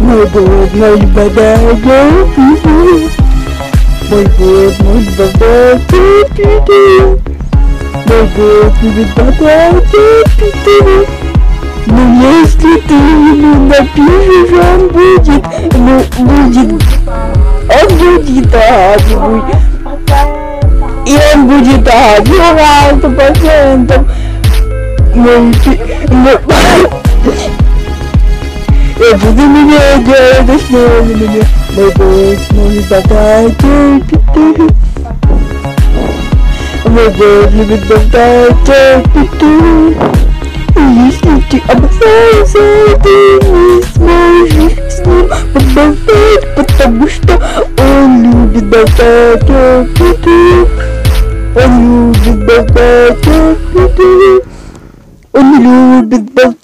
Muito muito badado. Muito muito badado. Muito muito badado. No este treino da pizza já budget. No budget. Onde eu te dava? Ian budget. Eu alto passando. Muito muito буду меня делать снова меня. Мой босс, мой богатый, мой босс любит богатый, если ты обоссался, ты не сможешь с ним поболтать, потому что он любит болтать, он любит болтать, он любит болтать,